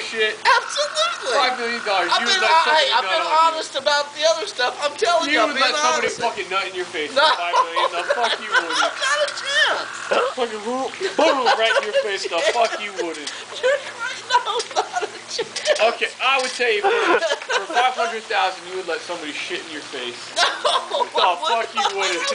bullshit. Absolutely. Five million dollars. I've You been, would let I, I've been on you. honest about the other stuff. I'm telling you, You would let somebody honest. fucking nut in your face No. for five million. The fuck you wouldn't. Not a chance. Fucking boom, boom, right in your face. The fuck you wouldn't. No, not a chance. Okay, I would say for, for five hundred thousand, you would let somebody shit in your face. No. Oh, the fuck you wouldn't.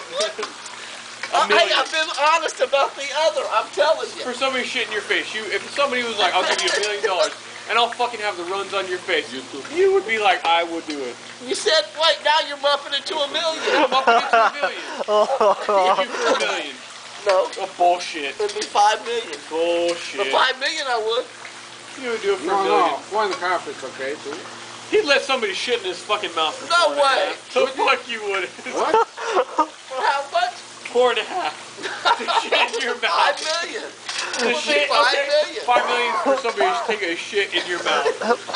Wouldn't. Uh, hey. I've been honest about the other. I'm telling you. For somebody shit in your face, you if somebody was like, "I'll give you a million dollars," and I'll fucking have the runs on your face, you would be like, "I would do it." You said, wait, now you're bumping it to a million. I'm up into a million. Would you for a million? No, Oh, bullshit. it'd be five million. For Bullshit. five million, I would. You would do it for No, a million. no, one and a half is okay too. He'd let somebody shit in his fucking mouth No four and a way. So fuck you would. What? For how much? Four and a half. To shit in your mouth. million. The would be shit, five okay. million. Five million for somebody to take a shit in your mouth.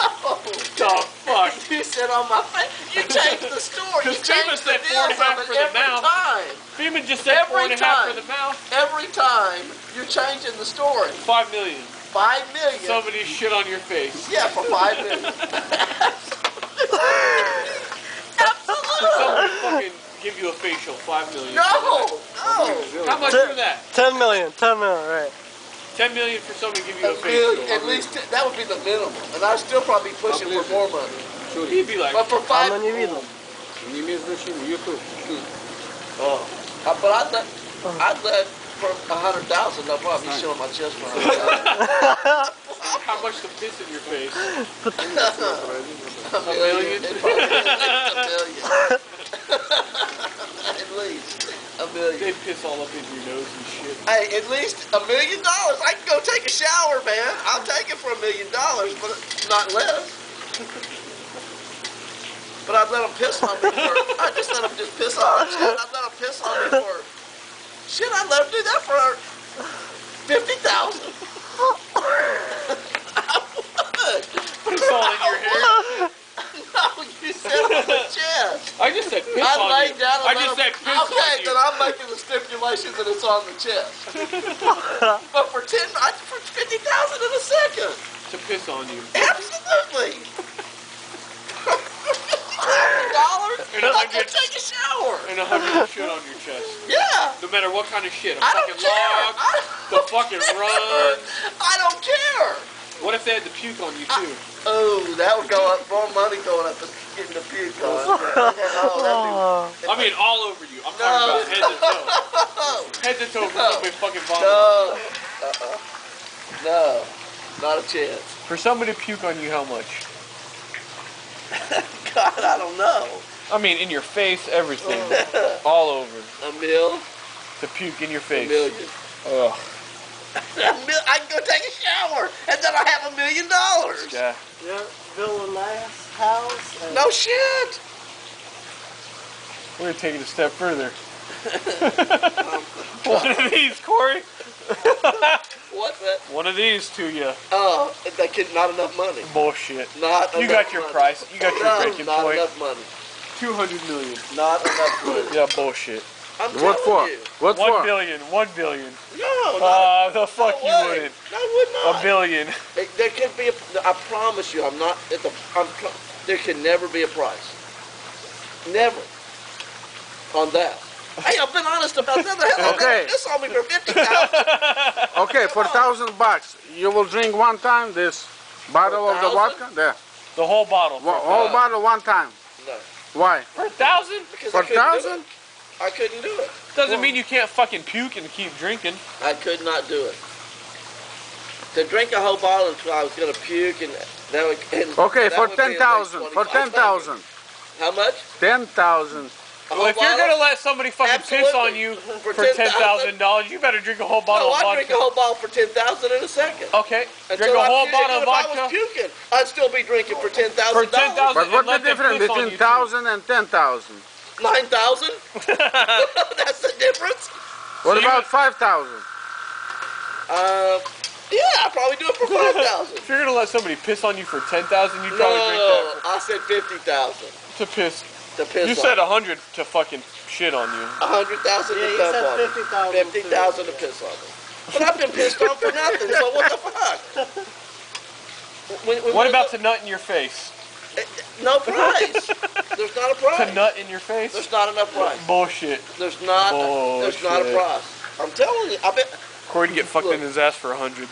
Oh, The fuck? you said on my face. You changed the story. You 'Cause FEMA said four and a half for the mouth. time. Freeman just said four Every and a half for the mouth. Every time you're changing the story. Five million. Five million. Somebody shit on your face. yeah, for five million. Absolutely. Somebody fucking give you a facial. Five million. No, no. How much for that? 10 million, 10 million, right. Ten million for somebody to give you A a facial. million, at least that would be the minimum, and I'd still probably be pushing for more money. He'd be like, But for How five, many видно? Не имеешь значения, YouTube. oh, uh, but I'd let, I'd let for a hundred thousand, no problem. You shit on my chest for a hundred thousand. how much to piss in your face? A million? It'd probably be at least a million. at least a million. They'd piss all up in your nose and shit. Hey, at least a million dollars. I can go take a shower, man. I'll take it for a million dollars, but not less. But I'd let them piss on me for. I just let them just piss on me. I'd let them piss on me for. Shit, I'd let them do that for fifty thousand. I would. Piss all in your hair. No, you said on the chest. I just I laid down. I just said piss Okay, then I'm making the stipulation that it's on the chest. but for ten, I for fifty thousand in a second. To piss on you. Absolutely. dollars. And I can take a shower. And a hundred shit on your chest. Yeah. No matter what kind of shit. A I don't fucking care. log. I The don't fucking run. I don't care. What if they had to puke on you ah, too? Oh, that would go up. More money going up and getting the puke on. Oh, I mean, all over you. I'm No. talking about head to toe. Head to toe for No. somebody fucking be. vomiting. No. Uh-uh. No. Not a chance. For somebody to puke on you, how much? God, I don't know. I mean, in your face, everything. all over. A mil? To puke in your face. A million. Ugh. A mil- I can go take a shower, and then I have a million dollars. Yeah. yeah, build a nice house. And No shit. We're gonna take it a step further. One of these, Corey. What? The? One of these to you. Oh, that kid, not enough money. Bullshit. Not You enough got your money. price. You got your no, breaking not point. enough money. Two hundred million. Not enough money. Yeah, bullshit. I'm What for? telling you. What One for? billion. One billion. No, not, Uh, the fuck no you way. wouldn't. No, I would not. A billion. It- there could be a. I promise you, I'm not at the. I'm. There can never be a price. Never. On that. Hey, I've been honest about that. The hell, Okay. This on me for fifty thousand. Okay, for thousand bucks, you will drink one time this bottle of the vodka. There, The whole bottle. One- whole bottle one time. No, Why? for a thousand? because For a couldn't do thousand? It. I couldn't do it. Doesn't mean you can't fucking puke and keep drinking. I could not do it. To drink a whole bottle until I was gonna puke and that would. And Okay, that for would be at ten least thousand. For ten thousand. How much? Ten thousand. Well, whole if you're gonna let somebody fucking piss on you For for ten thousand dollars, you better drink a whole bottle No, of I'd drink a whole bottle for ten thousand in a second. Okay, Until drink a I whole puked, bottle and of If I was puking, I'd still be drinking for ten for thousand ten dollars. But what's the difference between you, too. thousand and ten thousand? Nine thousand? That's the difference. What So about five thousand? Uh, yeah, I'd probably do it for five thousand. If you're gonna let somebody piss on you for ten thousand, you'd No, probably drink that I said fifty thousand to piss. to piss You on. said a hundred to fucking shit on you. a hundred thousand Yeah, to he dump said on 50,000 Fifty thousand to piss on me. But I've been pissed on for nothing. So what the fuck? When, when What we about go- to nut in your face? No price? There's not a To price. nut in your face? There's not enough price. Bullshit. There's not. There's not a Bullshit. price. I'm telling you. I bet. Corey can get fucked Look. in his ass for a hundred.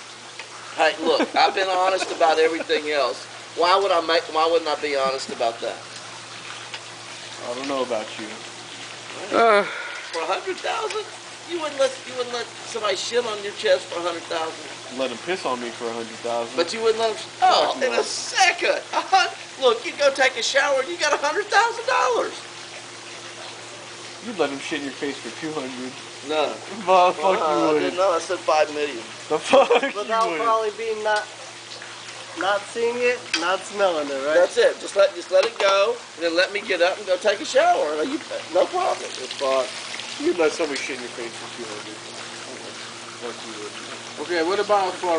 Hey, look. I've been honest about everything else. Why would I make? Why wouldn't I be honest about that? I don't know about you. Uh, For a hundred thousand, you wouldn't let you wouldn't let somebody shit on your chest for a hundred thousand. Let him piss on me for a hundred thousand. But you wouldn't let them. Oh, in a second. A hun- Look, you go take a shower and you got a hundred thousand dollars. you'd let him shit in your face for two hundred. No. The fuck Uh, you I would. didn't. I said five million. The fuck But you that'll would. probably be not not seeing it, not smelling it, right? That's it. Just let just let it go, and then let me get up and go take a shower. Like, you- No problem. The fuck. You'd let somebody shit in your face for two hundred. Fuck you would. okay, what about for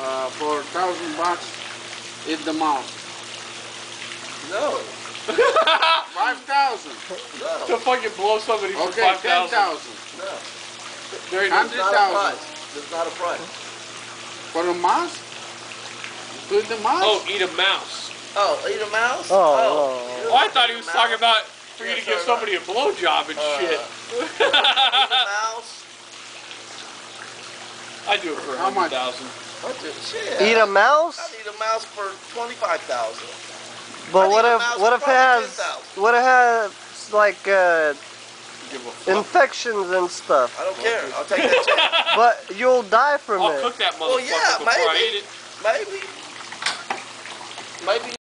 uh, for thousand bucks? Eat the mouse. No. Five thousand. No. To fucking blow somebody for Okay, five ten thousand. thousand. No. There ain't Hundred There's not a price. There's not a price. for a mouse. To eat the mouse. Oh, eat a mouse. Oh, eat a mouse? Oh, oh, Oh, I thought he was talking about for you Yeah, to give sorry, somebody a blowjob and Uh, shit. Eat a mouse? I do it for a How much? hundred thousand. What the shit? Eat a mouse? I'd eat a mouse for twenty-five thousand. But what if what if it has what if it has like uh, Give a fuck. infections and stuff? I don't care. I'll take that chance. But you'll die from I'll it. cook that Well, motherfucker yeah, before I eat it. Maybe. Maybe